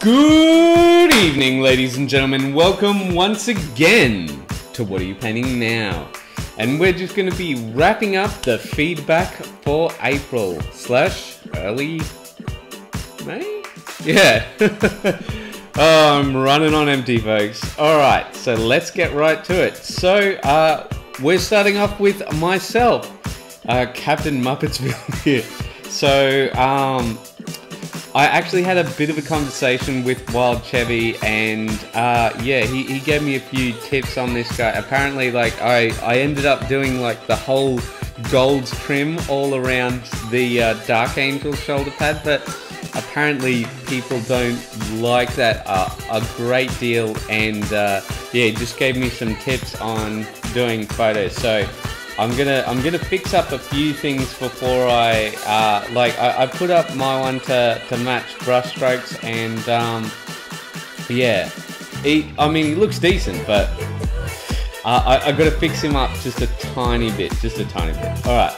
Good evening, ladies and gentlemen. Welcome once again to What Are You Painting Now? And we're just going to be wrapping up the feedback for April slash early May? Yeah. oh, I'm running on empty, folks. Alright, so let's get right to it. So, uh, we're starting off with myself, uh, Captain Muppetsville here. So, um, I actually had a bit of a conversation with Wild Chevy, and uh, yeah, he, he gave me a few tips on this guy. Apparently, like I I ended up doing like the whole gold trim all around the uh, Dark Angel shoulder pad, but apparently people don't like that uh, a great deal. And uh, yeah, just gave me some tips on doing photos. So I'm gonna I'm gonna fix up a few things before I uh, like I, I, put up my one to, to match brush strokes and um, yeah. He I mean he looks decent but uh, I, I gotta fix him up just a tiny bit just a tiny bit. Alright.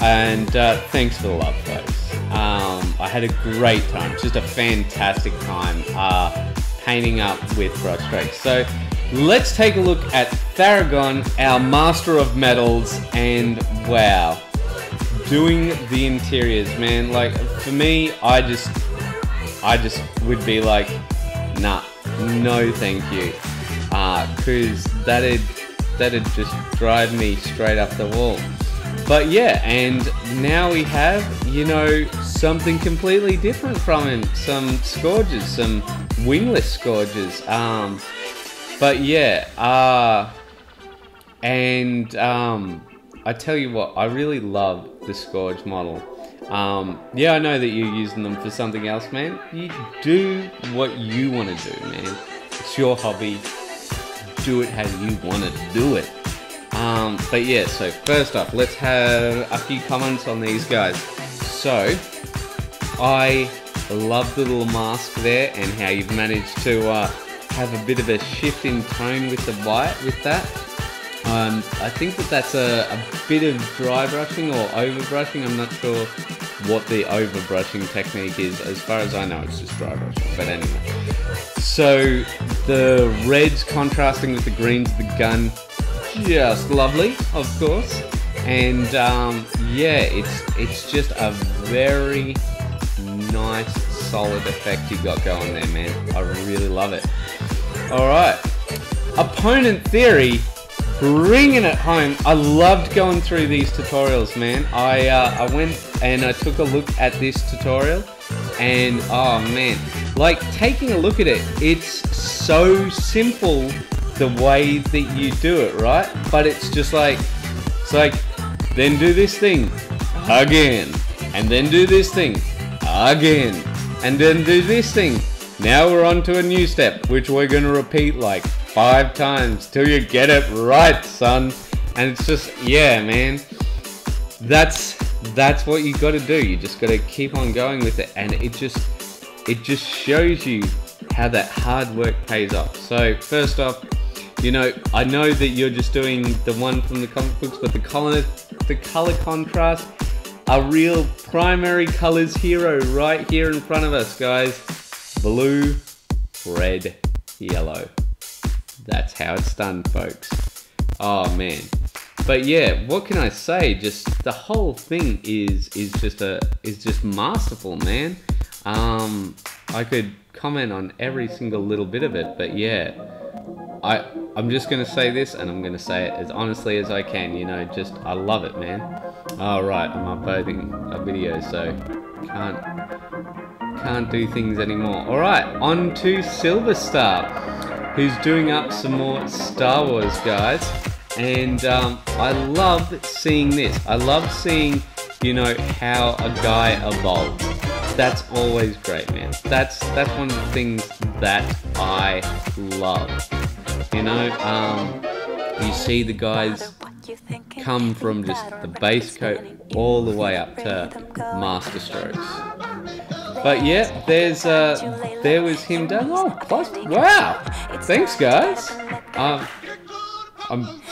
And uh, thanks for the love folks. Um, I had a great time just a fantastic time uh, painting up with brush strokes. So Let's take a look at Tharagon, our master of metals, and wow, doing the interiors, man. Like for me, I just, I just would be like, nah, no, thank you, uh, cause that'd that'd just drive me straight up the wall. But yeah, and now we have, you know, something completely different from him. Some scourges, some wingless scourges. Um, but yeah, uh, and um, I tell you what, I really love the Scourge model. Um, yeah, I know that you're using them for something else, man. You do what you want to do, man. It's your hobby. Do it how you want to do it. Um, but yeah, so first off, let's have a few comments on these guys. So, I love the little mask there and how you've managed to uh, have a bit of a shift in tone with the white with that. Um, I think that that's a, a, bit of dry brushing or over brushing. I'm not sure what the over brushing technique is. As far as I know, it's just dry brushing. But anyway. So the reds contrasting with the greens of the gun, just lovely, of course. And um, yeah, it's it's just a very nice, solid effect you got going there, man. I really love it. Alright. Opponent Theory, bringing it home. I loved going through these tutorials, man. I, uh, I went and I took a look at this tutorial and oh man, like taking a look at it, it's so simple the way that you do it, right? But it's just like, it's like, then do this thing again, and then do this thing again, and then do this thing now we're on to a new step, which we're going to repeat like five times till you get it right, son. And it's just, yeah, man. That's that's what you got to do. You just got to keep on going with it, and it just it just shows you how that hard work pays off. So first off, you know, I know that you're just doing the one from the comic books, but the color the color contrast, a real primary colors hero right here in front of us, guys blue, red, yellow. That's how it's done, folks. Oh man. But yeah, what can I say? Just the whole thing is is just a is just masterful, man. Um, I could comment on every single little bit of it, but yeah, I I'm just gonna say this, and I'm gonna say it as honestly as I can. You know, just I love it, man. All right, I'm uploading a video, so can't can't do things anymore. Alright, on to Silver Star, who's doing up some more Star Wars, guys. And um, I love seeing this. I love seeing, you know, how a guy evolves. That's always great, man. That's that's one of the things that I love. You know, um, you see the guys come from just the base coat all the way up to master strokes. But yeah, there's uh, there was him done. Oh, plus, wow! Thanks, guys. Um, I'm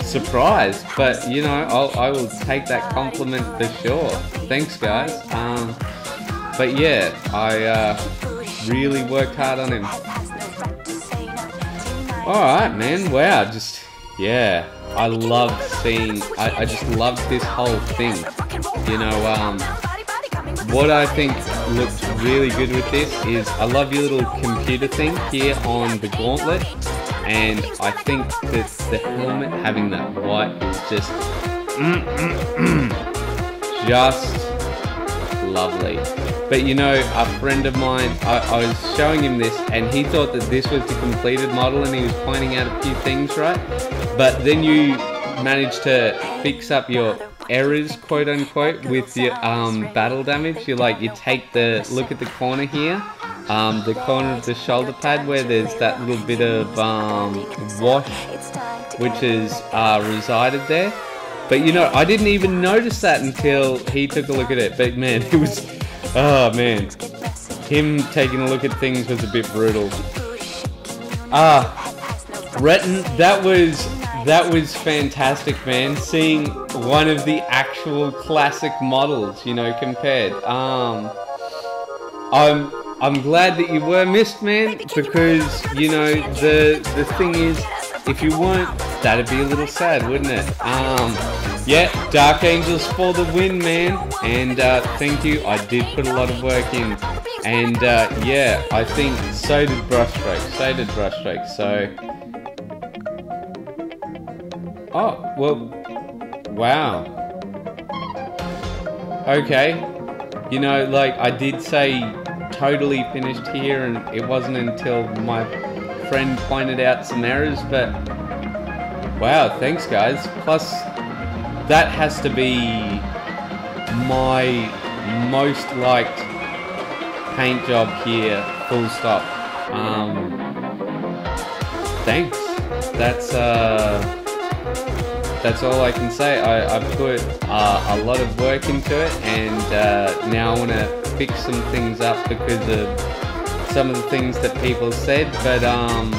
surprised, but you know, I'll, I will take that compliment for sure. Thanks, guys. Um, but yeah, I uh, really worked hard on him. Alright, man. Wow, just, yeah. I love seeing, I, I just love this whole thing. You know, um, what I think looks really good with this is I love your little computer thing here on the gauntlet and I think that the helmet having that white is just just lovely. But you know, a friend of mine, I, I, was showing him this and he thought that this was the completed model and he was pointing out a few things, right? But then you managed to fix up your errors, quote unquote, with your um, battle damage. You like, you take the, look at the corner here, um, the corner of the shoulder pad where there's that little bit of um, wash which is uh, resided there. But you know, I didn't even notice that until he took a look at it. But man, it was, oh man, him taking a look at things was a bit brutal. Ah, Retin, that was that was fantastic, man. Seeing one of the actual classic models, you know, compared. Um, I'm I'm glad that you were missed, man, because you know the the thing is, if you weren't, that'd be a little sad, wouldn't it? Um, yeah, Dark Angels for the win, man, and uh, thank you. I did put a lot of work in, and uh, yeah, I think so did Brushstroke, so did Brushstroke. So, oh well, wow. Okay, you know, like I did say totally finished here and it wasn't until my friend pointed out some errors, but wow, thanks guys. Plus, that has to be my most liked paint job here, full stop. Um, thanks. That's, uh, that's all I can say. I, I put uh, a lot of work into it and uh, now I want to fix some things up because of some of the things that people said, but um,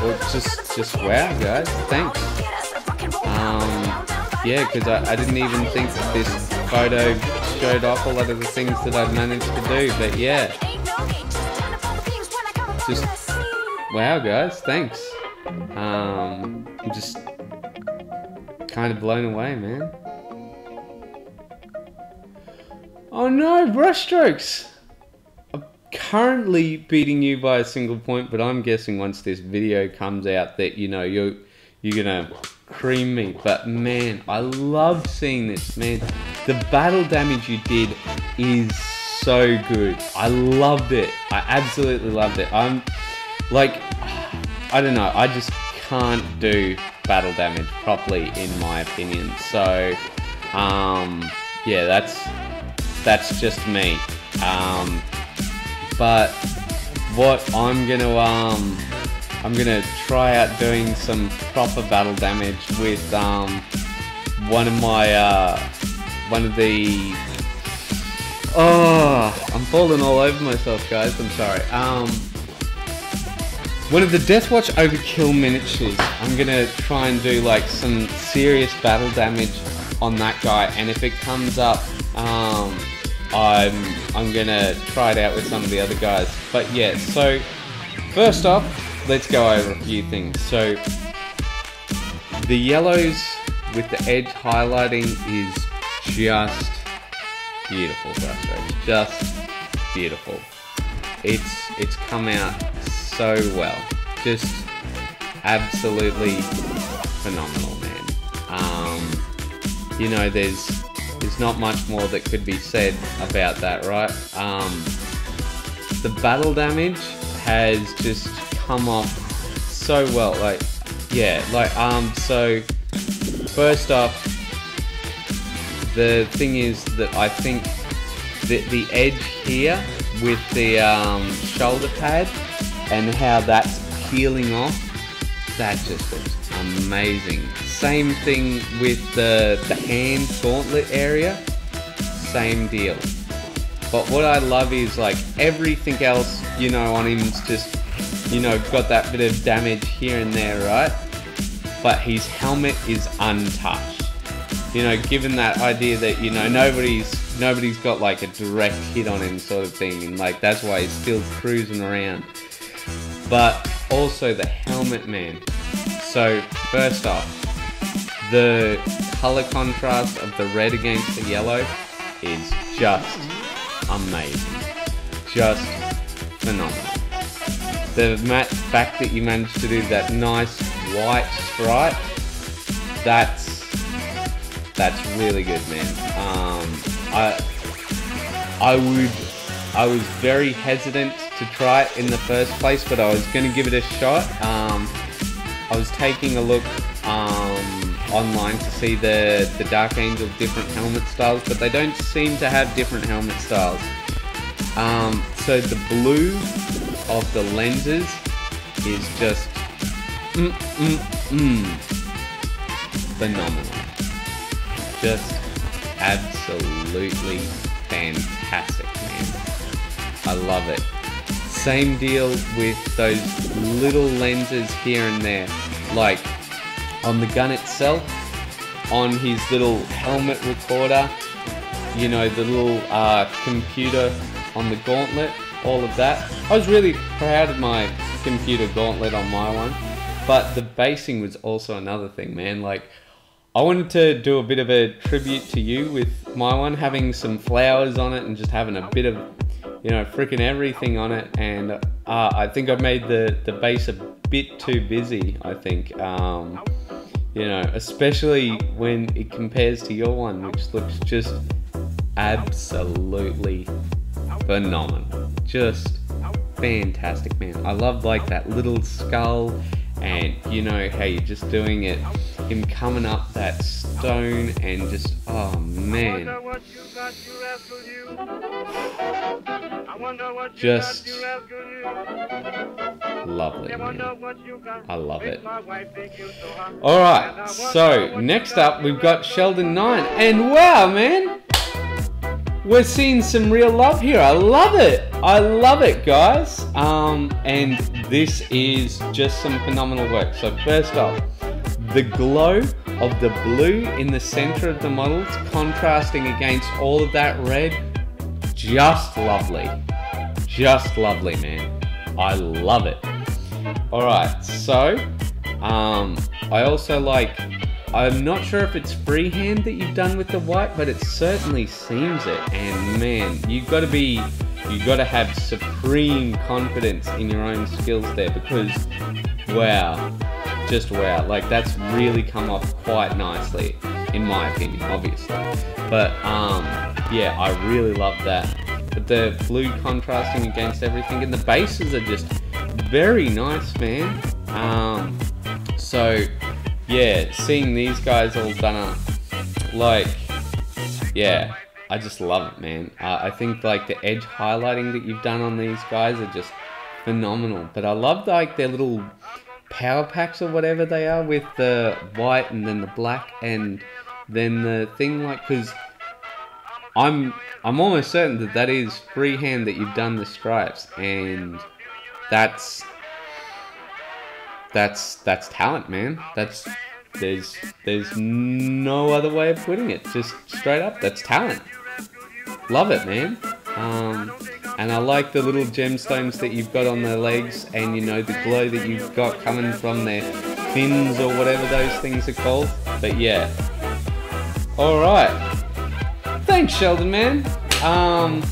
well, just just wow, guys, thanks. Um, yeah, because I, I didn't even think that this photo showed off a lot of the things that I've managed to do, but yeah, just wow, guys, thanks. Um, just kind of blown away, man. Oh no, brushstrokes! I'm currently beating you by a single point, but I'm guessing once this video comes out that, you know, you're, you're gonna cream me. But man, I love seeing this, man. The battle damage you did is so good. I loved it. I absolutely loved it. I'm, like, I don't know, I just can't do battle damage properly in my opinion. So, um, yeah, that's that's just me. Um, but what I'm gonna um, I'm gonna try out doing some proper battle damage with um, one of my uh, one of the oh I'm falling all over myself guys I'm sorry um, one of the Deathwatch Overkill miniatures I'm gonna try and do like some serious battle damage on that guy and if it comes up um, I'm I'm gonna try it out with some of the other guys. But yeah, so first off, let's go over a few things. So the yellows with the edge highlighting is just beautiful. Just beautiful. It's it's come out so well. Just absolutely phenomenal, man. Um, you know, there's there's not much more that could be said about that, right? Um, the battle damage has just come off so well. Like, yeah, like, um, so first off, the thing is that I think that the edge here with the um, shoulder pad and how that's peeling off, that just looks amazing. Same thing with the, the hand gauntlet area, same deal. But what I love is like everything else, you know, on him's just, you know, got that bit of damage here and there, right? But his helmet is untouched. You know, given that idea that, you know, nobody's nobody's got like a direct hit on him sort of thing, and like that's why he's still cruising around. But also the helmet man. So first off, the color contrast of the red against the yellow is just amazing. Just phenomenal. The fact that you managed to do that nice white stripe, that's that's really good, man. Um, I I would I was very hesitant to try it in the first place, but I was going to give it a shot. Um, I was taking a look um, online to see the the Dark Angel different helmet styles, but they don't seem to have different helmet styles. Um, so the blue of the lenses is just mm, mm, mm, phenomenal. Just absolutely fantastic, man. I love it. Same deal with those little lenses here and there. Like on the gun itself, on his little helmet recorder, you know, the little uh, computer on the gauntlet, all of that. I was really proud of my computer gauntlet on my one, but the basing was also another thing, man. Like, I wanted to do a bit of a tribute to you with my one, having some flowers on it and just having a bit of, you know, freaking everything on it. And uh, I think I made the, the base a bit too busy, I think. Um, you know, especially when it compares to your one, which looks just absolutely phenomenal. Just fantastic, man. I love like that little skull and you know how you're just doing it him coming up that stone and just oh man just lovely man. I love it alright so next up we've got Sheldon 9 and wow man we're seeing some real love here. I love it. I love it, guys. Um, and this is just some phenomenal work. So first off, the glow of the blue in the center of the models contrasting against all of that red, just lovely. Just lovely, man. I love it. All right, so um, I also like I'm not sure if it's freehand that you've done with the white, but it certainly seems it. And man, you've got to be, you've got to have supreme confidence in your own skills there because, wow, just wow. Like that's really come off quite nicely, in my opinion, obviously. But um, yeah, I really love that. But the blue contrasting against everything, and the bases are just very nice, man. Um, so yeah, seeing these guys all done up, like, yeah, I just love it, man. Uh, I think like the edge highlighting that you've done on these guys are just phenomenal. But I love like their little power packs or whatever they are with the white and then the black and then the thing like because I'm I'm almost certain that that is freehand that you've done the stripes and that's that's that's talent, man. That's there's there's no other way of putting it. Just straight up, that's talent. Love it, man. Um, and I like the little gemstones that you've got on their legs, and you know the glow that you've got coming from their fins or whatever those things are called. But yeah. All right. Thanks, Sheldon, man. Um,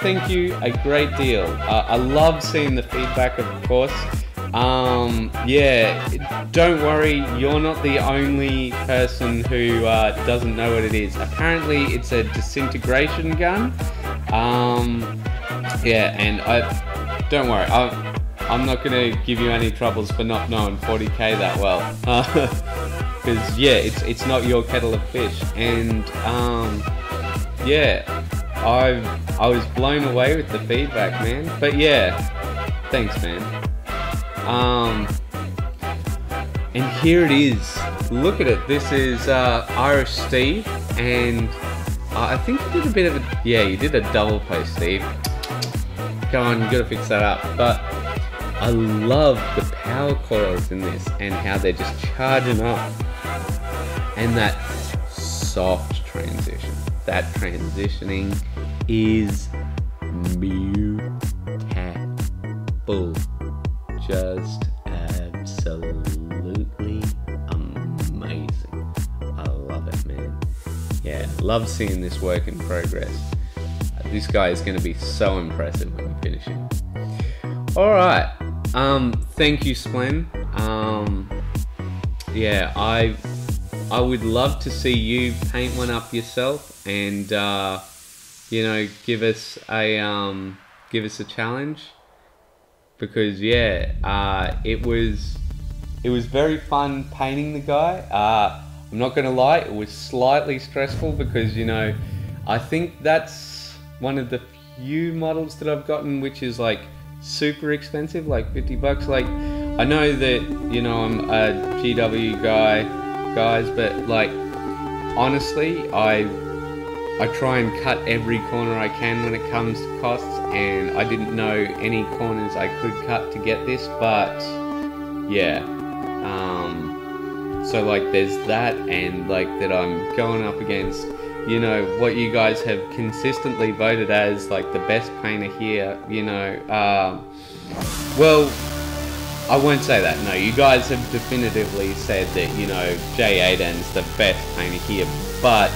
thank you a great deal. Uh, I love seeing the feedback, of course. Um, yeah, don't worry, you're not the only person who uh, doesn't know what it is. Apparently, it's a disintegration gun. Um, yeah, and I don't worry, I, I'm not gonna give you any troubles for not knowing 40k that well, because uh, yeah, it's it's not your kettle of fish, and um, yeah, I I was blown away with the feedback, man. But yeah, thanks, man. Um, and here it is. Look at it. This is uh, Irish Steve, and uh, I think you did a bit of a yeah, you did a double post, Steve. Come on, you gotta fix that up. But I love the power coils in this and how they're just charging up, and that soft transition. that transitioning is beautiful. Just absolutely amazing. I love it, man. Yeah, love seeing this work in progress. This guy is going to be so impressive when we finish. All right. Um, thank you, Splen. Um, yeah, I I would love to see you paint one up yourself and uh, you know give us a um, give us a challenge because yeah, uh, it was it was very fun painting the guy. Uh, I'm not gonna lie, it was slightly stressful because you know I think that's one of the few models that I've gotten which is like super expensive, like 50 bucks. Like I know that you know I'm a GW guy guys, but like honestly, I I try and cut every corner I can when it comes to costs, and I didn't know any corners I could cut to get this, but yeah. Um, so like there's that, and like that I'm going up against, you know, what you guys have consistently voted as like the best painter here. You know, uh, well I won't say that. No, you guys have definitively said that you know Jay Aidan's the best painter here, but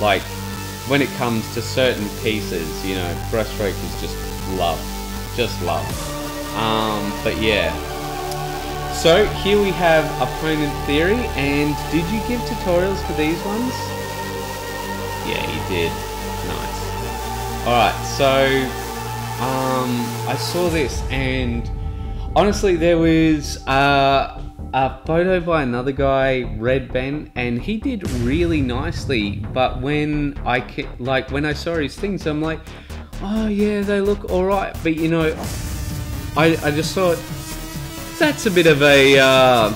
like when it comes to certain pieces, you know, brushstroke is just love, just love. Um, but yeah. So here we have opponent theory, and did you give tutorials for these ones? Yeah, you did. Nice. All right, so um, I saw this and honestly, there was uh, a photo by another guy, Red Ben, and he did really nicely. But when I like when I saw his things, I'm like, oh yeah, they look all right. But you know, I I just thought that's a bit of a uh,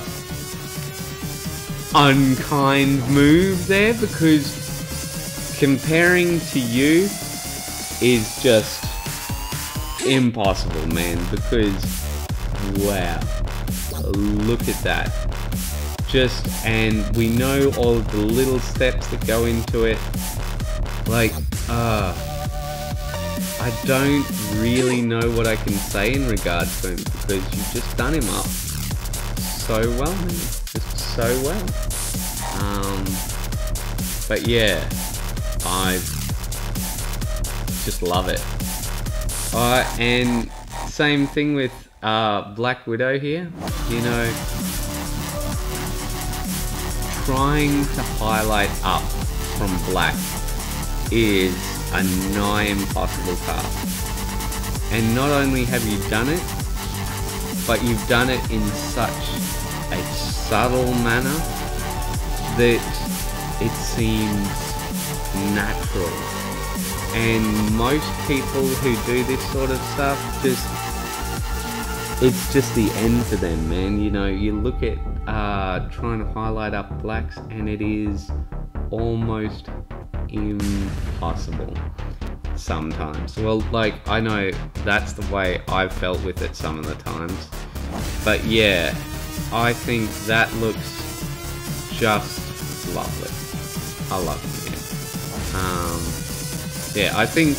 unkind move there because comparing to you is just impossible, man. Because Wow. Look at that. Just, and we know all of the little steps that go into it. Like, uh, I don't really know what I can say in regards to him because you've just done him up so well, man. Just so well. Um, but yeah, I just love it. Alright, and same thing with uh, Black Widow here, you know, trying to highlight up from black is a nigh impossible task. And not only have you done it, but you've done it in such a subtle manner that it seems natural. And most people who do this sort of stuff just it's just the end for them, man. You know, you look at uh, trying to highlight up blacks, and it is almost impossible sometimes. Well, like, I know that's the way I've felt with it some of the times. But yeah, I think that looks just lovely. I love it, man. Um, yeah, I think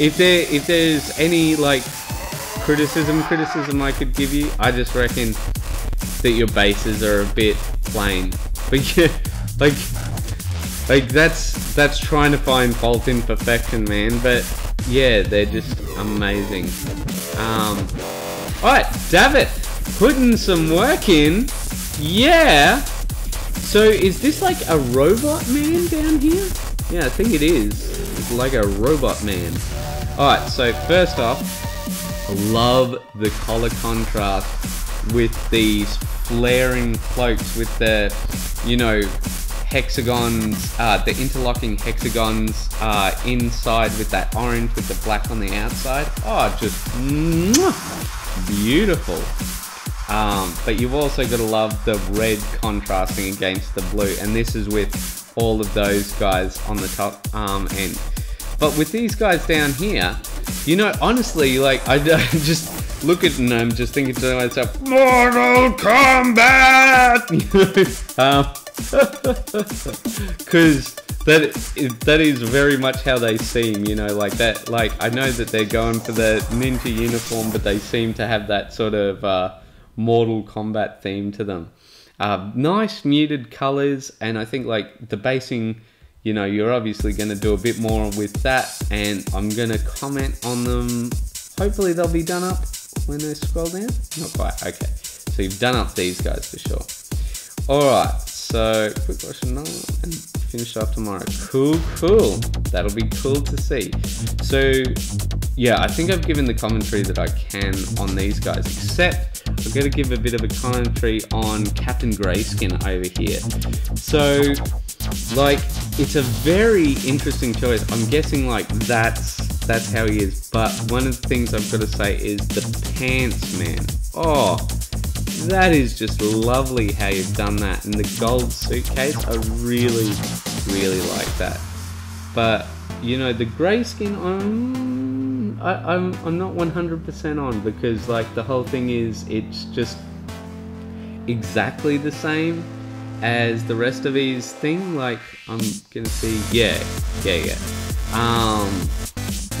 if there if there's any like criticism criticism I could give you. I just reckon that your bases are a bit plain. But yeah, like, like that's that's trying to find fault in perfection, man. But yeah, they're just amazing. Um, all right, David, putting some work in. Yeah. So is this like a robot man down here? Yeah, I think it is. It's like a robot man. Alright, so first off, love the color contrast with these flaring cloaks with the, you know, hexagons, uh, the interlocking hexagons uh, inside with that orange with the black on the outside. Oh, just mwah, beautiful. Um, but you've also got to love the red contrasting against the blue, and this is with all of those guys on the top um, end. But with these guys down here, you know, honestly, like, I, I just look at them and I'm just thinking to myself, Mortal Kombat! um, Because that that is very much how they seem. You know, like that. Like I know that they're going for the ninja uniform, but they seem to have that sort of uh, Mortal Kombat theme to them. Uh, nice muted colors, and I think like the basing. You know, you're obviously going to do a bit more with that, and I'm going to comment on them. Hopefully, they'll be done up when I scroll down. Not quite. Okay, so you've done up these guys for sure. All right, so quick question and finish off tomorrow. Cool, cool. That'll be cool to see. So yeah, I think I've given the commentary that I can on these guys, except I'm going to give a bit of a commentary on Captain Greyskin over here. So like it's a very interesting choice. I'm guessing like that's that's how he is. But one of the things I've got to say is the pants, man. Oh, that is just lovely how you've done that. And the gold suitcase, I really, really like that. But, you know, the grayskin, I'm, I, I'm, I'm not 100% on because, like, the whole thing is it's just exactly the same as the rest of his thing. Like, I'm gonna see, yeah, yeah, yeah. Um,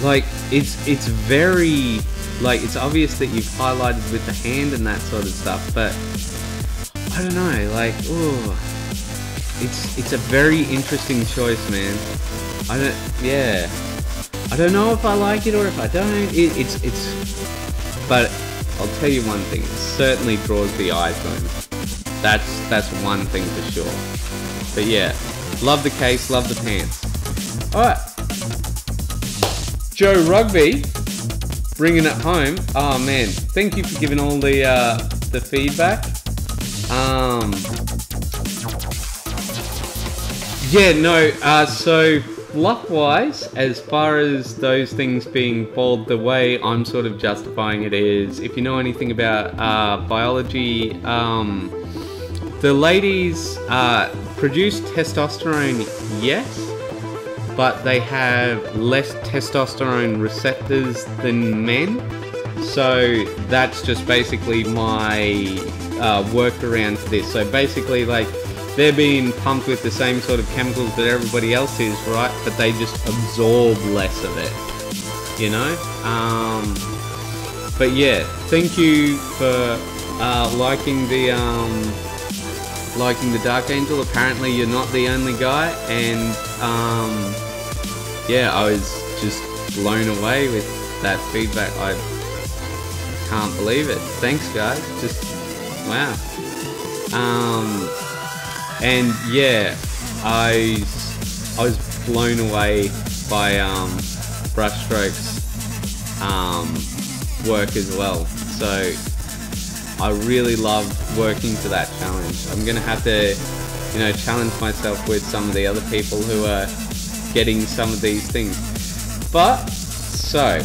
like, it's, it's very like it's obvious that you've highlighted with the hand and that sort of stuff, but I don't know, like, oh, it's it's a very interesting choice, man. I don't, yeah, I don't know if I like it or if I don't. It, it's it's, but I'll tell you one thing: it certainly draws the home. That's that's one thing for sure. But yeah, love the case, love the pants. All right, Joe Rugby bringing it home. Oh man, thank you for giving all the uh, the feedback. Um, yeah, no. Uh, so luck-wise, as far as those things being bald, the way I'm sort of justifying it is, if you know anything about uh, biology, um, the ladies uh, produce testosterone, yes but they have less testosterone receptors than men. So that's just basically my uh, workaround to this. So basically, like they're being pumped with the same sort of chemicals that everybody else is, right? But they just absorb less of it, you know. Um, but yeah, thank you for uh, liking the um, liking the Dark Angel. Apparently, you're not the only guy, and um, yeah, I was just blown away with that feedback. I can't believe it. Thanks, guys. Just wow. Um, and yeah, I I was blown away by um, Brushstrokes um, work as well. So I really love working to that challenge. I'm gonna have to, you know, challenge myself with some of the other people who are getting some of these things. But, so,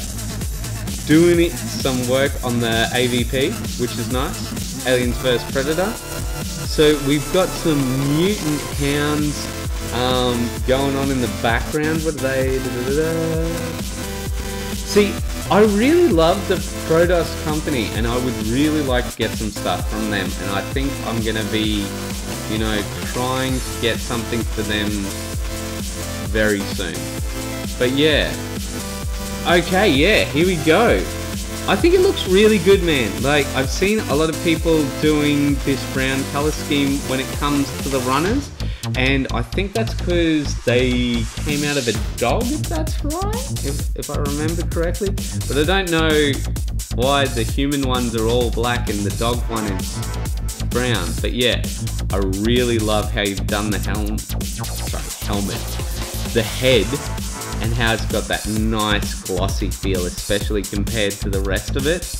doing some work on the AVP, which is nice. Aliens vs Predator. So we've got some mutant hounds um, going on in the background. What are they? Da, da, da, See, I really love the Prodos company and I would really like to get some stuff from them and I think I'm going to be, you know, trying to get something for them very soon. But yeah. Okay, yeah, here we go. I think it looks really good, man. Like, I've seen a lot of people doing this brown color scheme when it comes to the runners. And I think that's because they came out of a dog, if that's right, if, if I remember correctly. But I don't know why the human ones are all black and the dog one is brown. But yeah, I really love how you've done the helm, sorry, helmet the head and how it's got that nice glossy feel, especially compared to the rest of it.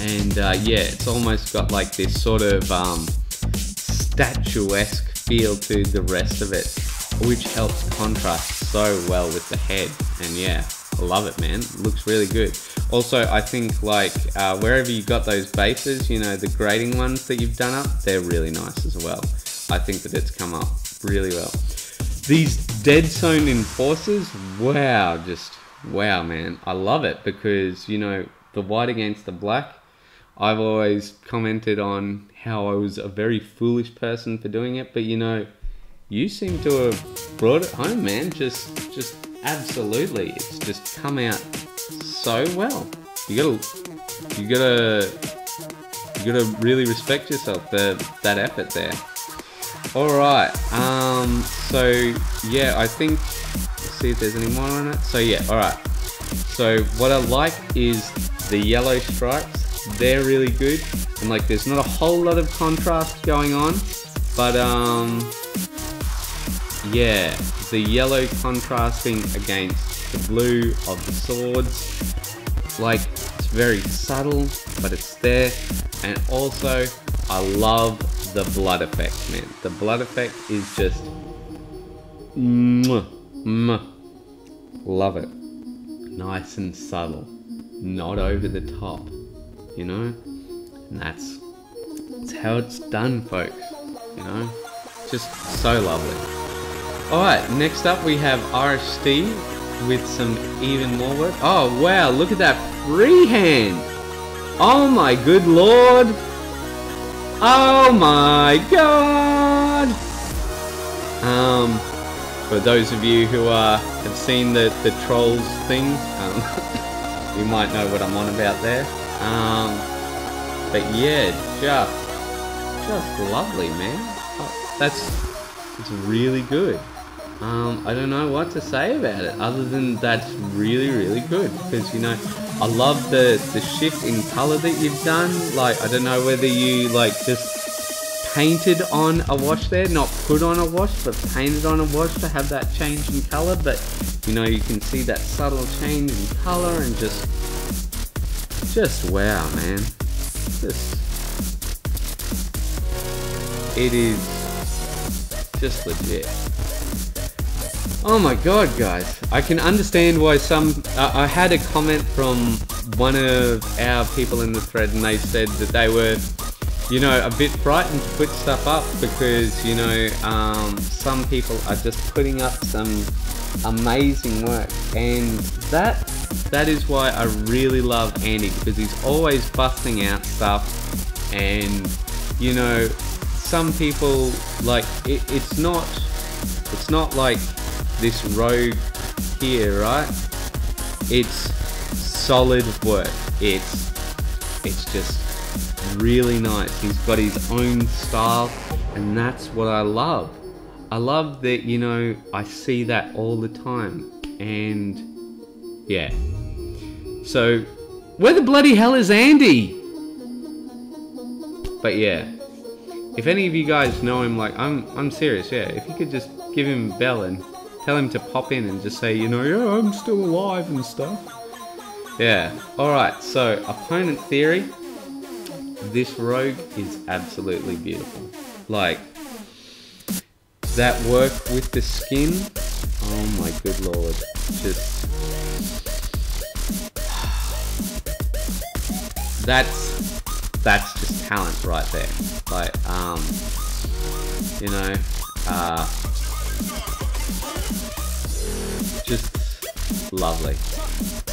And uh, yeah, it's almost got like this sort of um, statuesque feel to the rest of it, which helps contrast so well with the head. And yeah, I love it, man. It looks really good. Also, I think like uh, wherever you got those bases, you know, the grading ones that you've done up, they're really nice as well. I think that it's come up really well. These Deadzone Enforcers, wow, just wow, man. I love it because, you know, the white against the black, I've always commented on how I was a very foolish person for doing it, but you know, you seem to have brought it home, man. Just, just absolutely. It's just come out so well. You gotta, you gotta, you gotta really respect yourself. for that effort there. All right. Um. So yeah, I think. See if there's any more on it. So yeah. All right. So what I like is the yellow stripes. They're really good, and like there's not a whole lot of contrast going on, but um. Yeah, the yellow contrasting against the blue of the swords. Like, it's very subtle, but it's there. And also, I love the blood effect, man. The blood effect is just... Mwah, mwah. Love it. Nice and subtle. Not over the top. You know? And that's, that's how it's done, folks. You know? Just so lovely. Alright, next up we have RSD with some even more work. Oh wow, look at that freehand! Oh my good lord! Oh my god! Um, for those of you who uh, have seen the, the Trolls thing, um, you might know what I'm on about there. Um, but yeah, just, just lovely, man. Oh, that's, it's really good. Um, I don't know what to say about it other than that's really, really good because you know I love the the shift in color that you've done. Like I don't know whether you like just painted on a wash there, not put on a wash, but painted on a wash to have that change in color. But you know you can see that subtle change in color and just just wow, man. Just it is just legit. Oh my god, guys. I can understand why some... Uh, I had a comment from one of our people in the thread and they said that they were, you know, a bit frightened to put stuff up because, you know, um, some people are just putting up some amazing work. And that that is why I really love Andy because he's always busting out stuff and, you know, some people, like, it, it's not... It's not like this rogue here, right? It's solid work. It's it's just really nice. He's got his own style and that's what I love. I love that, you know, I see that all the time. And yeah. So where the bloody hell is Andy? But yeah. If any of you guys know him, like I'm I'm serious, yeah. If you could just give him bell and Tell him to pop in and just say, you know, yeah, I'm still alive and stuff. Yeah. Alright, so opponent theory. This rogue is absolutely beautiful. Like, that work with the skin. Oh my good lord. Just. That's. That's just talent right there. Like, um. You know. Uh just lovely.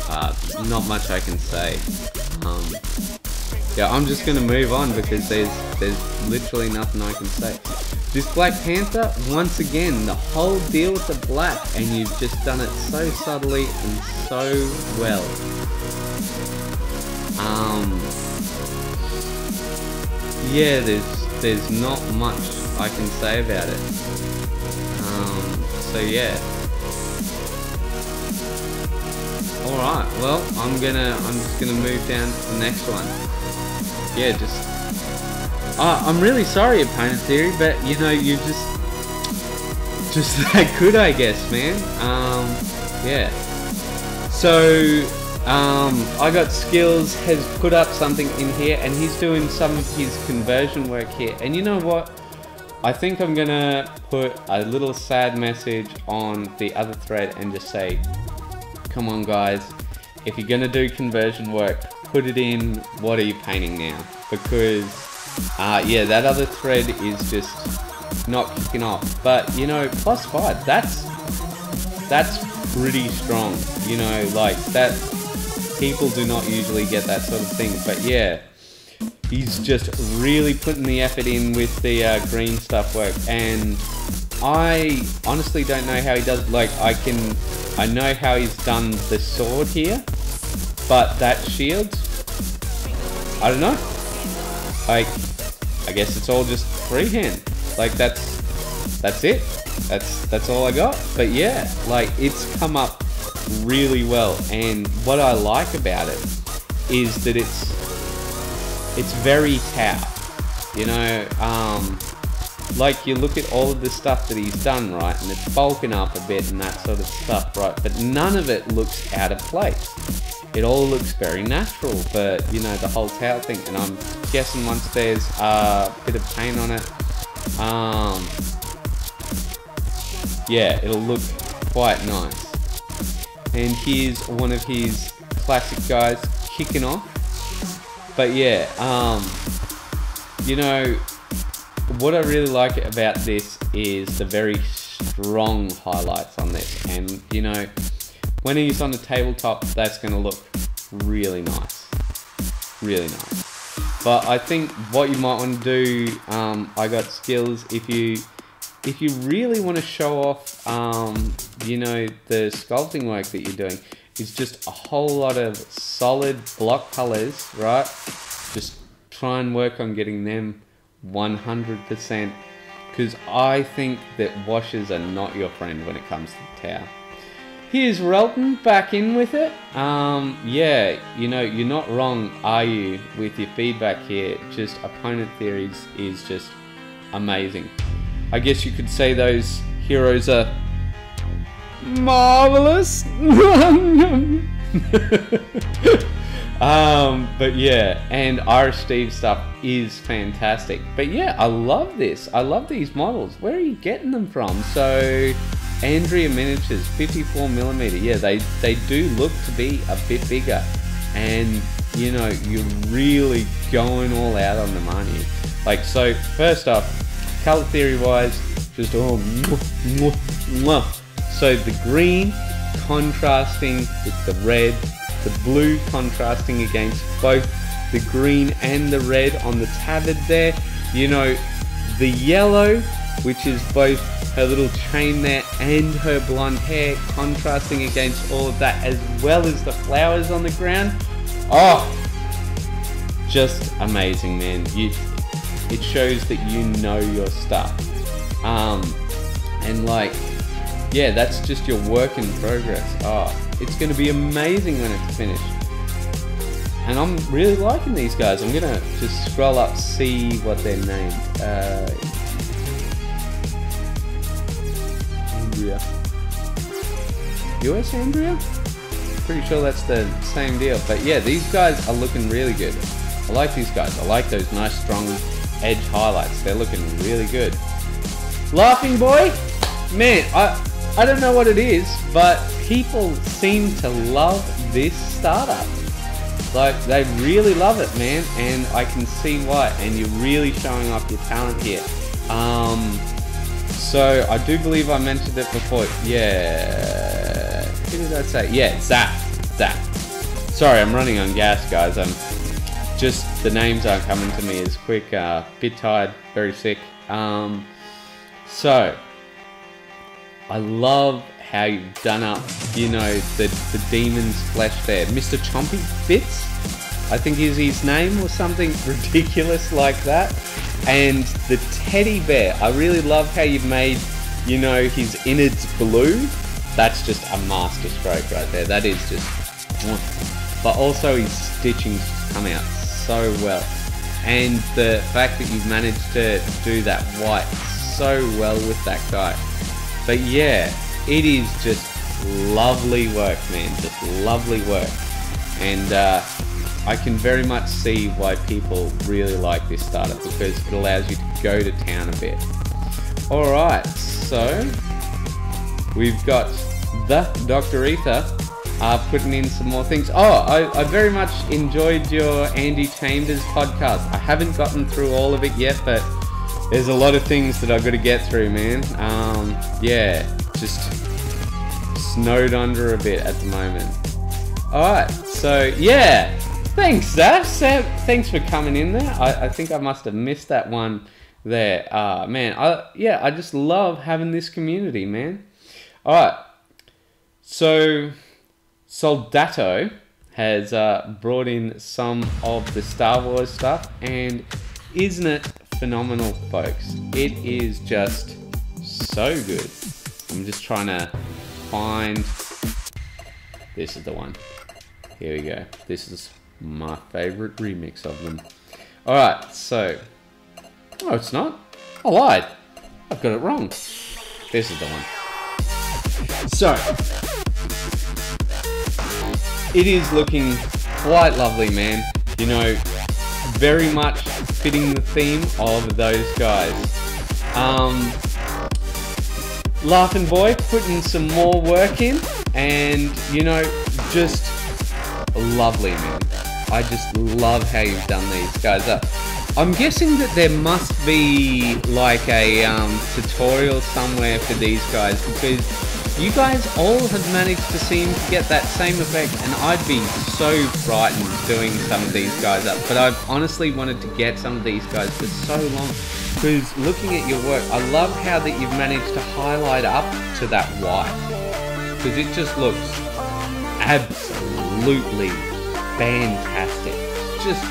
Uh, not much I can say. Um, yeah, I'm just gonna move on because there's there's literally nothing I can say. This Black Panther, once again, the whole deal with the black, and you've just done it so subtly and so well. Um, yeah, there's there's not much I can say about it. Um, so yeah. Alright, well, I'm gonna, I'm just gonna move down to the next one. Yeah, just... Uh, I'm really sorry, Opponent Theory, but, you know, you just... Just that good, I guess, man. Um, yeah. So, um, I got skills has put up something in here, and he's doing some of his conversion work here. And you know what? I think I'm gonna put a little sad message on the other thread and just say, come on guys, if you're gonna do conversion work, put it in what are you painting now? Because, uh, yeah, that other thread is just not kicking off. But, you know, plus five, that's, that's pretty strong. You know, like, that, people do not usually get that sort of thing. But yeah, he's just really putting the effort in with the uh, green stuff work. And I honestly don't know how he does. Like, I can, I know how he's done the sword here, but that shield, I don't know. Like, I guess it's all just freehand. Like that's, that's it. That's that's all I got. But yeah, like it's come up really well. And what I like about it is that it's it's very Tau. You know, um, like you look at all of the stuff that he's done, right, and it's bulking up a bit and that sort of stuff, right, but none of it looks out of place. It all looks very natural for, you know, the whole tail thing, and I'm guessing once there's a bit of paint on it, um, yeah, it'll look quite nice. And here's one of his classic guys kicking off. But yeah, um, you know, what I really like about this is the very strong highlights on this. And, you know, when it's on the tabletop, that's going to look really nice. Really nice. But I think what you might want to do, um, I got skills if you if you really want to show off, um, you know, the sculpting work that you're doing, is just a whole lot of solid block colors, right? Just try and work on getting them 100% because I think that washes are not your friend when it comes to the Tau. Here's Relton back in with it. Um, yeah, you know, you're not wrong, are you, with your feedback here. Just Opponent Theory's is just amazing. I guess you could say those heroes are marvelous. um, but yeah, and Irish Steve stuff is fantastic. But yeah, I love this. I love these models. Where are you getting them from? So, Andrea Miniatures, 54 millimeter. Yeah, they they do look to be a bit bigger, and you know you're really going all out on the money. Like so, first off, color theory wise, just oh, mwah. So the green contrasting with the red, the blue contrasting against both the green and the red on the tabard there. You know, the yellow, which is both her little chain there and her blonde hair contrasting against all of that as well as the flowers on the ground. Oh, just amazing, man. You, it shows that you know your stuff. Um, and like, yeah, that's just your work in progress. Oh, it's going to be amazing when it's finished. And I'm really liking these guys. I'm going to just scroll up, see what they're named. Uh, Andrea. US Andrea? Pretty sure that's the same deal. But yeah, these guys are looking really good. I like these guys. I like those nice, strong edge highlights. They're looking really good. Laughing Boy? Man, I, I don't know what it is, but people seem to love this startup. Like, they really love it, man, and I can see why. And you're really showing off your talent here. Um, so, I do believe I mentioned it before. Yeah. Who did I say? Yeah, Zap. Zap. Sorry, I'm running on gas, guys. I'm just, the names aren't coming to me as quick. Uh, bit tired, very sick. Um, so, I love how you've done up, you know, the, the demon's flesh there. Mr. Chompy Bits, I think is his name or something ridiculous like that. And the teddy bear, I really love how you've made, you know, his innards blue. That's just a master stroke right there. That is just, but also his stitchings come out so well. And the fact that you've managed to do that white so well with that guy. But yeah, it is just lovely work, man. Just lovely work. And uh, I can very much see why people really like this startup because it allows you to go to town a bit. Alright, so we've got the Dr. Ether uh, putting in some more things. Oh, I, I very much enjoyed your Andy Chambers podcast. I haven't gotten through all of it yet, but there's a lot of things that I've got to get through, man. Um, yeah, just snowed under a bit at the moment. Alright, so yeah, thanks, Zaf. Thanks for coming in there. I, I think I must have missed that one there. Uh, man, I yeah, I just love having this community, man. All right, so Soldato has uh, brought in some of the Star Wars stuff, and isn't it phenomenal, folks? It is just so good. I'm just trying to find. This is the one. Here we go. This is my favorite remix of them. Alright, so. Oh, it's not. I lied. I've got it wrong. This is the one. So. It is looking quite lovely, man. You know, very much fitting the theme of those guys. Um, Laughing Boy putting some more work in, and you know, just lovely, man. I just love how you've done these guys up. I'm guessing that there must be like a um, tutorial somewhere for these guys because you guys all have managed to seem to get that same effect and I'd be so frightened doing some of these guys up but I've honestly wanted to get some of these guys for so long because looking at your work I love how that you've managed to highlight up to that white because it just looks absolutely fantastic. Just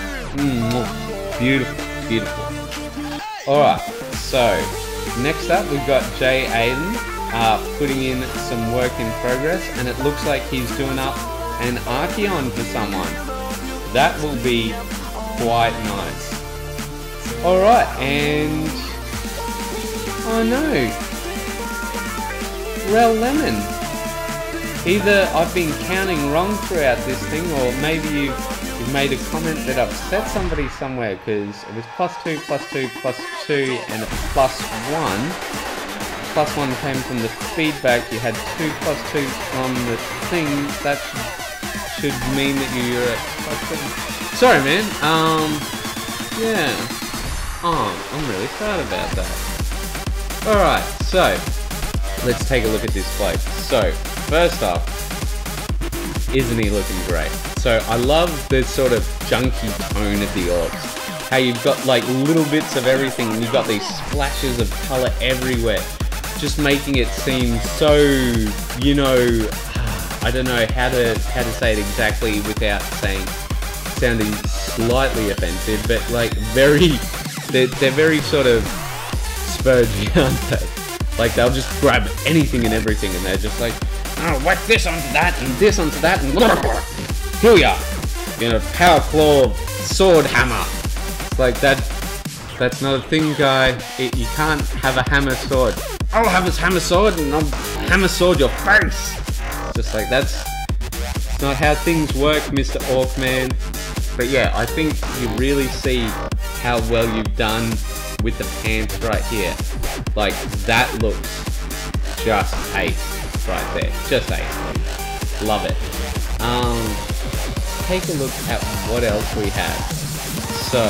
beautiful beautiful. Alright so next up we've got Jay Aiden uh, putting in some work in progress and it looks like he's doing up an Archeon for someone. That will be quite nice. Alright, and... Oh no! Rel Lemon! Either I've been counting wrong throughout this thing or maybe you've, made a comment that upset somebody somewhere because it was plus 2, plus 2, plus 2 and plus 1 plus one came from the feedback, you had two plus two from the thing, that should mean that you're at plus seven. Sorry man, um, yeah. Oh, I'm really sad about that. Alright, so, let's take a look at this bloke. So, first off, isn't he looking great? So I love the sort of junky tone of the orcs. How you've got like little bits of everything you've got these splashes of colour everywhere just making it seem so, you know, I don't know how to how to say it exactly without saying sounding slightly offensive, but like very, they're, they're very sort of spurgy, aren't they? Like they'll just grab anything and everything, and they're just like, oh, whack this onto that and this onto that, and here we are, you know, power claw, sword hammer. It's like that. That's not a thing, guy. It, you can't have a hammer sword. I'll have his hammer sword and I'll hammer sword your face. Just like that's not how things work, Mr. Orkman. But yeah, I think you really see how well you've done with the pants right here. Like that looks just ace right there. Just ace. Love it. Um, take a look at what else we have. So,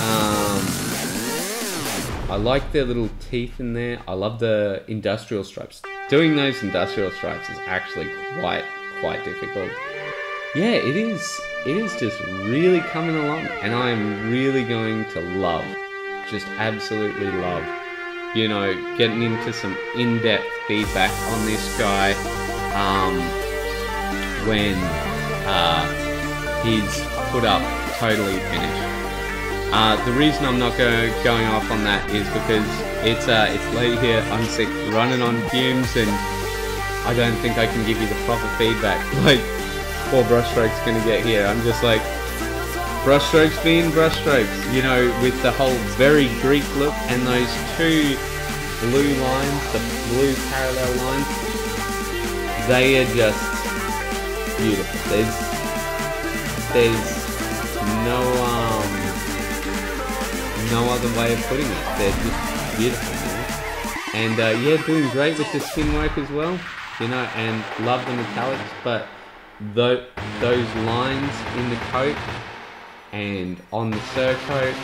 um, I like their little teeth in there. I love the industrial stripes. Doing those industrial stripes is actually quite, quite difficult. Yeah, it is. It is just really coming along, and I am really going to love, just absolutely love, you know, getting into some in-depth feedback on this guy um, when uh, he's put up totally finished. Uh, the reason I'm not go going off on that is because it's uh, it's late here, I'm sick, running on fumes, and I don't think I can give you the proper feedback. Like, four brushstrokes gonna get here. I'm just like, brushstrokes being brushstrokes, you know, with the whole very Greek look and those two blue lines, the blue parallel lines, they are just beautiful. There's, there's no, no other way of putting it. They're just beautiful, man. And uh, yeah, doing great with the skin work as well, you know, and love the metallics, but th those lines in the coat and on the surcoat,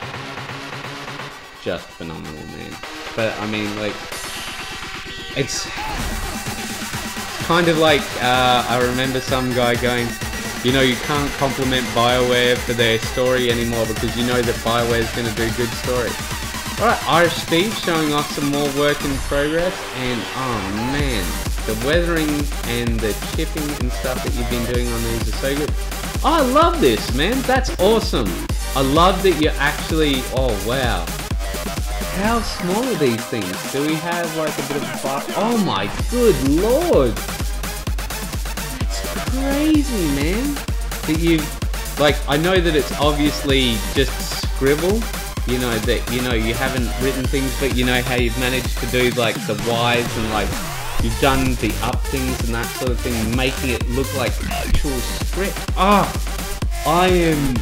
just phenomenal, man. But I mean, like, it's, it's kind of like, uh, I remember some guy going, you know, you can't compliment BioWare for their story anymore because you know that BioWare is going to do good story. Alright, Irish Steve showing off some more work in progress, and oh man, the weathering and the chipping and stuff that you've been doing on these are so good. Oh, I love this, man. That's awesome. I love that you're actually, oh wow. How small are these things? Do we have like a bit of? Oh my good lord. Crazy, man. That you've like, I know that it's obviously just scribble, you know, that, you know, you haven't written things, but you know how you've managed to do like the Y's and like You've done the up things and that sort of thing, making it look like actual script. Ah, oh, I am,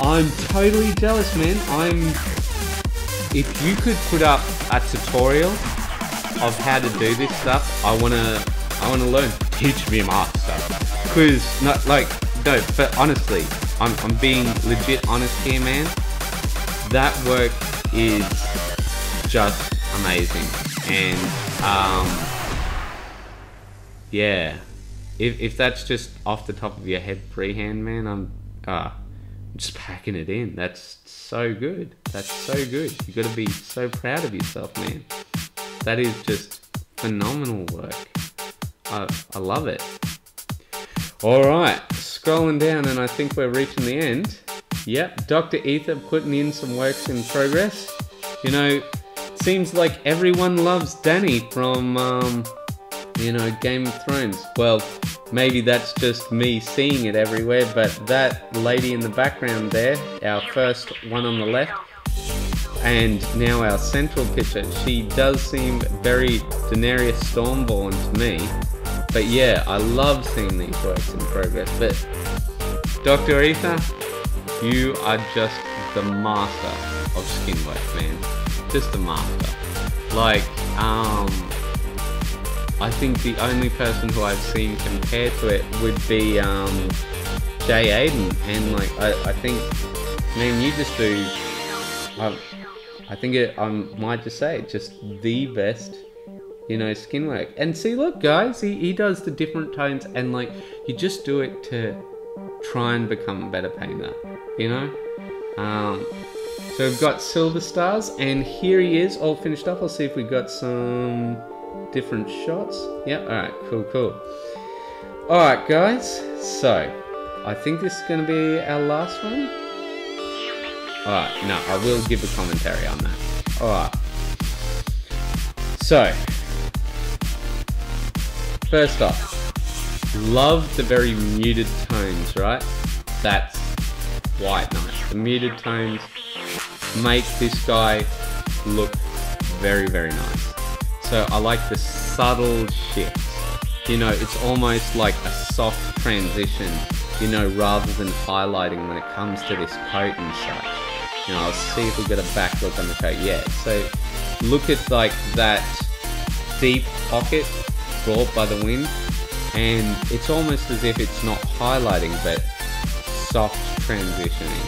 I'm totally jealous, man. I'm, if you could put up a tutorial of how to do this stuff, I wanna, I wanna learn. Teach me, master. Cause, not like, no, but honestly, I'm, I'm being legit honest here, man. That work is just amazing. And, um, yeah, if, if that's just off the top of your head freehand, man, I'm uh, just packing it in. That's so good. That's so good. You got to be so proud of yourself, man. That is just phenomenal work. I, I love it. All right, scrolling down, and I think we're reaching the end. Yep, Dr. Ether putting in some works in progress. You know, seems like everyone loves Danny from um, you know, Game of Thrones. Well, maybe that's just me seeing it everywhere, but that lady in the background there, our first one on the left, and now our central picture, she does seem very Daenerys Stormborn to me. But yeah, I love seeing these works in progress. But Dr. Ether, you are just the master of skin work, man. Just the master. Like, um, I think the only person who I've seen compared to it would be um, Jay Aiden, and like I, I think, man, you just do. I, I think it, I might just say just the best, you know, skin work. And see, look, guys, he, he does the different tones, and like you just do it to try and become a better painter, you know. Um, so we've got Silver Stars, and here he is, all finished up. I'll see if we've got some different shots. Yeah, alright, cool, cool. Alright guys, so I think this is going to be our last one. Alright, no, I will give a commentary on that. Alright. So, first off, love the very muted tones, right? That's white nice. The muted tones make this guy look very, very nice. So I like the subtle shifts. You know, it's almost like a soft transition, you know, rather than highlighting when it comes to this coat and such. You know, I'll see if we get a back look on the coat. Yeah, so look at like that deep pocket brought by the wind and it's almost as if it's not highlighting but soft transitioning.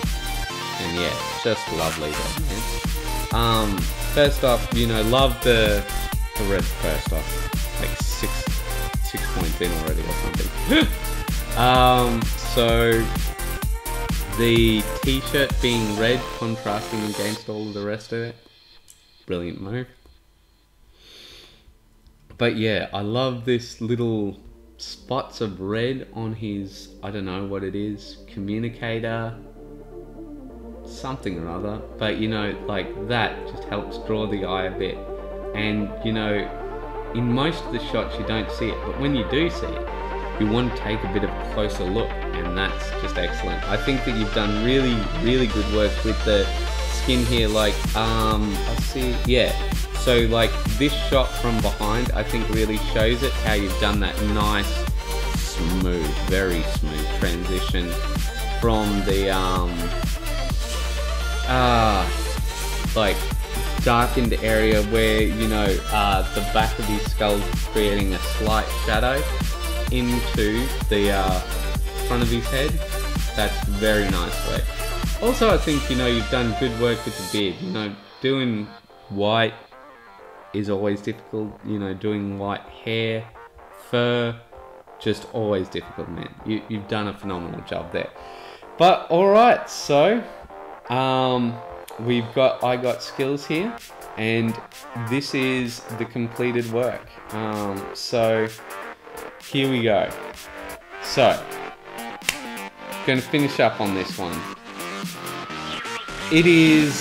And yeah just lovely though man. Um first off you know love the the red first off, like six six points in already or something. um, so the t-shirt being red, contrasting against all of the rest of it, brilliant move. But yeah, I love this little spots of red on his, I don't know what it is, communicator, something or other. But you know, like that just helps draw the eye a bit. And you know in most of the shots you don't see it. But when you do see it you want to take a bit of a closer look and that's just excellent. I think that you've done really really good work with the skin here like um i see yeah so like this shot from behind i think really shows it how you've done that nice smooth very smooth transition from the um uh, like darkened area where, you know, uh, the back of his skull creating a slight shadow into the uh, front of his head. That's very nice work. Also, I think, you know, you've done good work with the beard. You know, doing white is always difficult. You know, doing white hair, fur, just always difficult, man. You, you've done a phenomenal job there. But, alright, so, um, we've got I got skills here, and this is the completed work. Um, so here we go. So, gonna finish up on this one. It is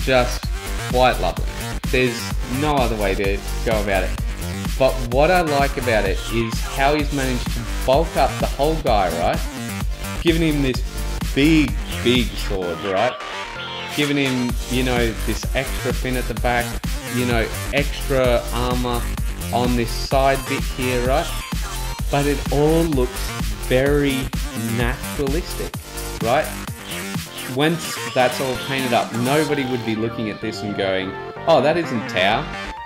just quite lovely. There's no other way to go about it. But what I like about it is how he's managed to bulk up the whole guy, right? Giving him this big, big sword, right? Giving him, you know, this extra fin at the back, you know, extra armor on this side bit here, right? But it all looks very naturalistic, right? Once that's all painted up, nobody would be looking at this and going, oh, that isn't Tau.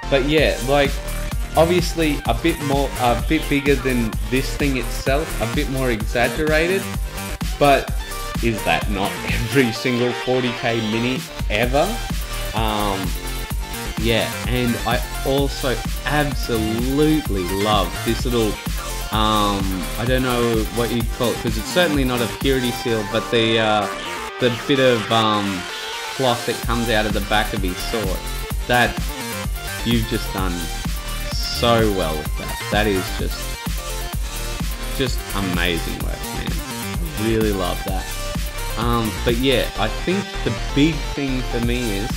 But yeah, like, obviously a bit more, a bit bigger than this thing itself, a bit more exaggerated, but is that not every single 40k mini ever? Um, yeah, and I also absolutely love this little, um, I don't know what you'd call it, because it's certainly not a purity seal, but the, uh, the bit of um, cloth that comes out of the back of his sword. That, you've just done so well with that. That is just, just amazing work, man. Really love that. Um, but yeah, I think the big thing for me is,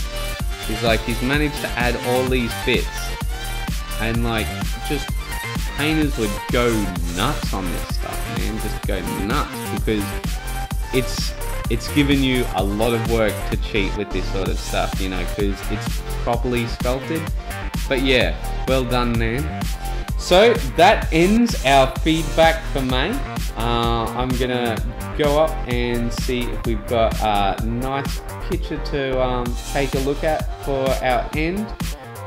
is like he's managed to add all these bits, and like just painters would go nuts on this stuff, man. Just go nuts because it's it's given you a lot of work to cheat with this sort of stuff, you know, because it's properly sculpted. But yeah, well done, man. So that ends our feedback for May. Uh, I'm gonna go up and see if we've got a nice picture to um, take a look at for our end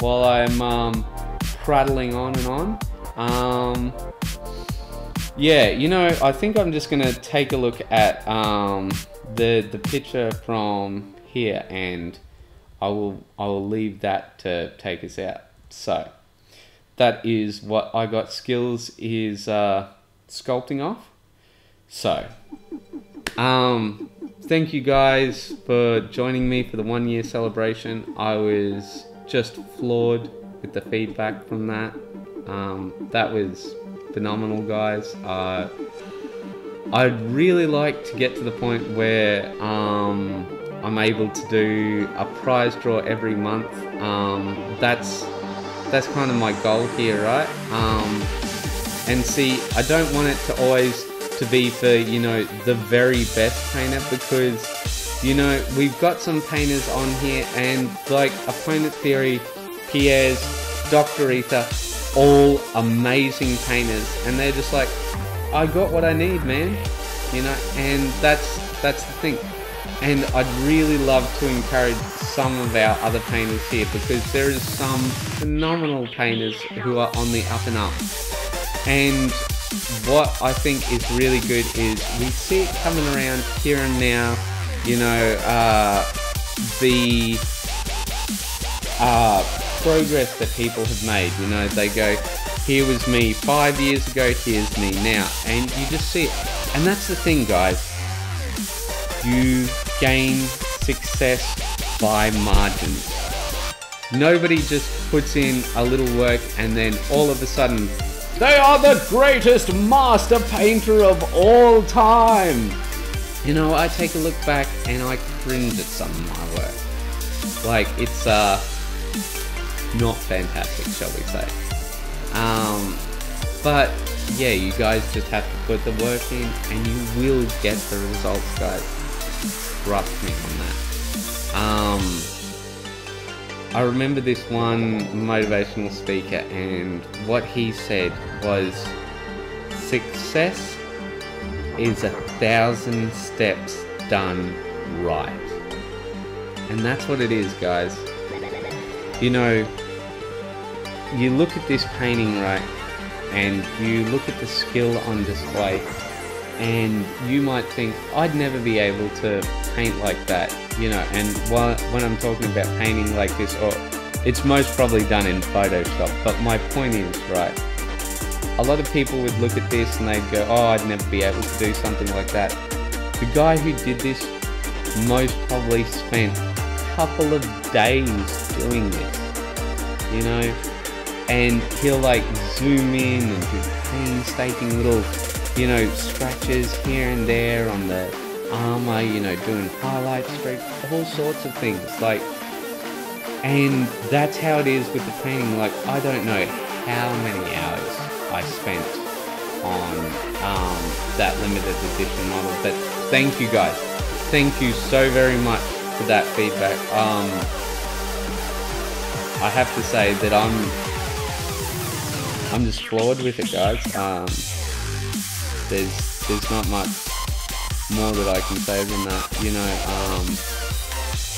while I'm um, prattling on and on. Um, yeah, you know, I think I'm just gonna take a look at um, the the picture from here, and I will I will leave that to take us out. So that is what I got skills is uh, sculpting off. So, um, thank you guys for joining me for the one year celebration. I was just floored with the feedback from that. Um, that was phenomenal, guys. Uh, I'd really like to get to the point where um, I'm able to do a prize draw every month. Um, that's that's kind of my goal here, right? Um, and see, I don't want it to always to be for you know the very best painter because you know we've got some painters on here and like Opponent Theory, Piers, Doctor Ether, all amazing painters, and they're just like, I got what I need, man. You know, and that's that's the thing. And I'd really love to encourage some of our other painters here because there is some phenomenal painters who are on the up and up. And what I think is really good is we see it coming around here and now. You know, uh, the uh, progress that people have made. You know, they go, here was me five years ago, here's me now. And you just see it. And that's the thing, guys. You gain success by margins. Nobody just puts in a little work and then all of a sudden, they are the greatest master painter of all time. You know, I take a look back and I cringe at some of my work. Like, it's, uh, not fantastic, shall we say. Um, but yeah, you guys just have to put the work in and you will get the results, guys. Trust me on that. Um, I remember this one motivational speaker and what he said was success is a thousand steps done right. And that's what it is, guys. You know, you look at this painting, right, and you look at the skill on display, and you might think, I'd never be able to paint like that, you know, and while, when I'm talking about painting like this, or it's most probably done in Photoshop, but my point is, right, a lot of people would look at this and they'd go, oh, I'd never be able to do something like that. The guy who did this most probably spent a couple of days doing this, you know, and he'll like zoom in and do painstaking little, you know, scratches here and there on the armor, you know, doing highlight streaks, all sorts of things, like, and that's how it is with the painting. Like, I don't know how many hours I spent on um, that limited edition model, but thank you guys. Thank you so very much for that feedback. Um, I have to say that I'm I'm just floored with it, guys. Um, there's there's not much more that I can say than that. You know, um,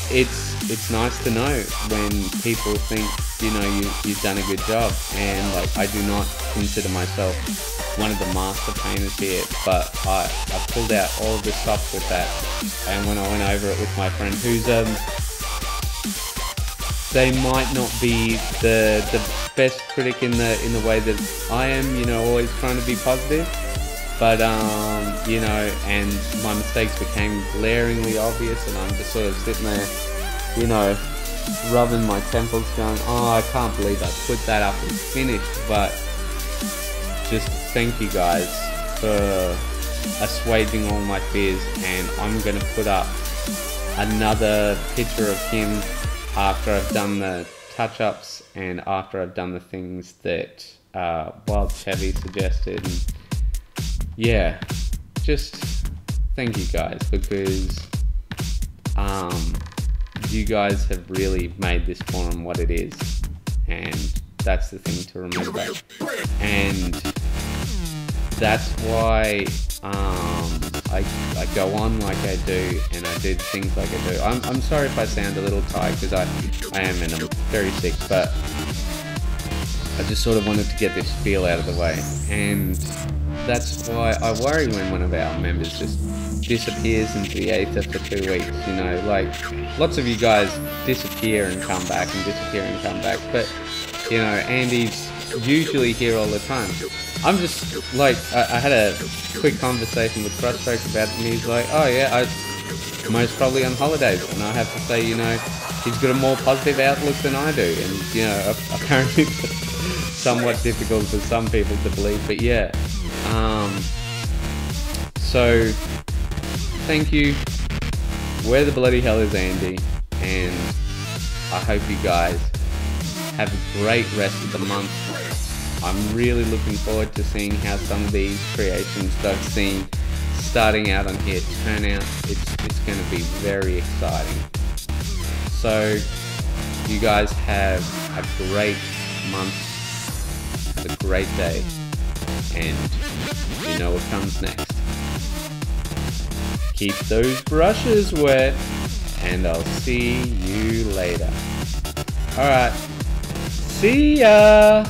it's it's nice to know when people think you know you you've done a good job, and like I do not consider myself one of the master painters here, but I, I pulled out all the stops with that, and when I went over it with my friend, who's um, they might not be the the best critic in the in the way that I am, you know, always trying to be positive, but um, you know, and my mistakes became glaringly obvious, and I'm just sort of sitting there, you know, rubbing my temples, going, oh, I can't believe I put that up and finished, but just thank you guys for assuaging all my fears and I'm gonna put up another picture of him after I've done the touch-ups and after I've done the things that uh, Wild Chevy suggested. And yeah just thank you guys because um, you guys have really made this forum what it is and that's the thing to remember. And that's why um, I, I go on like I do and I do things like I do. I'm, I'm sorry if I sound a little tired because I, I am and I'm very sick, but I just sort of wanted to get this feel out of the way. And that's why I worry when one of our members just disappears into the ether for two weeks, you know, like lots of you guys disappear and come back and disappear and come back, but you know, Andy's usually here all the time. I'm just like I, I had a quick conversation with Brushstroke about it, and he's like, "Oh yeah, I most probably on holidays," and I have to say, you know, he's got a more positive outlook than I do, and you know, apparently somewhat difficult for some people to believe, but yeah. Um, so thank you. Where the bloody hell is Andy? And I hope you guys have a great rest of the month. I'm really looking forward to seeing how some of these creations that I've seen starting out on here turn out. It's, it's going to be very exciting. So, you guys have a great month, a great day, and you know what comes next. Keep those brushes wet, and I'll see you later. Alright, see ya!